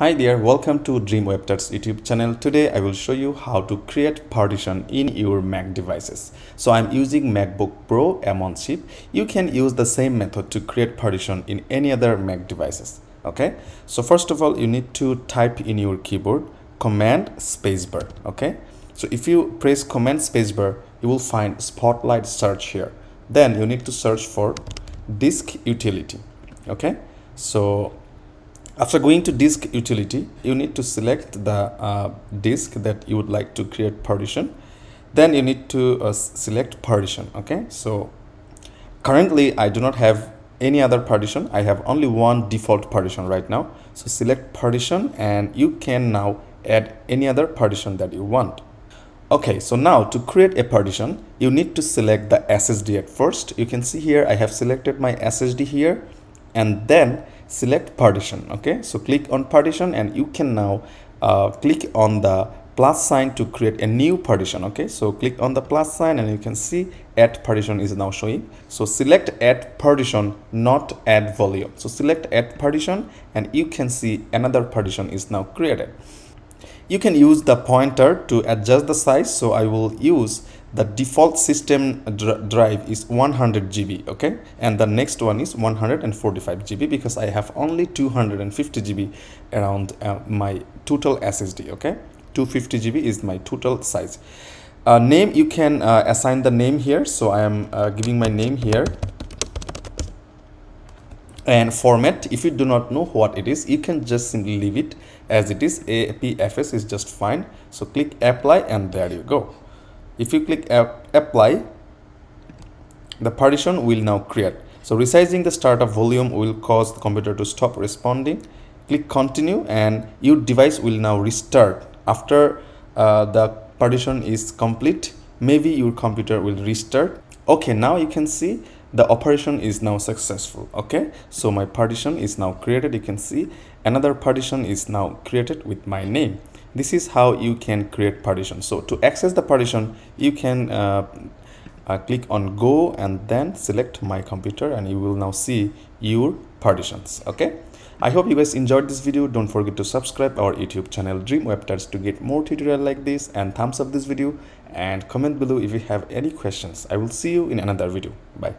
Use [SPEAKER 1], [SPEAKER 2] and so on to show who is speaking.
[SPEAKER 1] Hi there, welcome to Dream Web Tuts YouTube channel. Today I will show you how to create partition in your Mac devices. So I'm using MacBook Pro M1 chip. You can use the same method to create partition in any other Mac devices. Okay, so first of all, you need to type in your keyboard Command Spacebar. Okay, so if you press Command Spacebar, you will find Spotlight search here. Then you need to search for disk utility. Okay, so after going to disk utility, you need to select the uh, disk that you would like to create partition. Then you need to uh, select partition. Okay, so currently I do not have any other partition. I have only one default partition right now. So select partition and you can now add any other partition that you want. Okay, so now to create a partition, you need to select the SSD at first. You can see here I have selected my SSD here and then select partition okay? So click on partition and you can now uh, click on the plus sign to create a new partition okay? So click on the plus sign and you can see add partition is now showing. So select add partition not add volume. So select add partition and you can see another partition is now created. You can use the pointer to adjust the size. So i will use the default system dr drive is 100 GB okay? And the next one is 145 GB because I have only 250 GB around uh, my total SSD okay? 250 GB is my total size. Uh, name you can uh, assign the name here. So I am uh, giving my name here. And format if you do not know what it is you can just simply leave it as it is. APFS is just fine. So click apply and there you go if you click apply the partition will now create. So resizing the startup volume will cause the computer to stop responding. Click continue and your device will now restart. After uh, the partition is complete maybe your computer will restart. Okay now you can see the operation is now successful okay? So my partition is now created you can see. Another partition is now created with my name this is how you can create partition. So to access the partition you can uh, uh, click on go and then select my computer and you will now see your partitions okay? I hope you guys enjoyed this video. Don't forget to subscribe our youtube channel dream web to get more tutorial like this and thumbs up this video. And comment below if you have any questions. I will see you in another video. Bye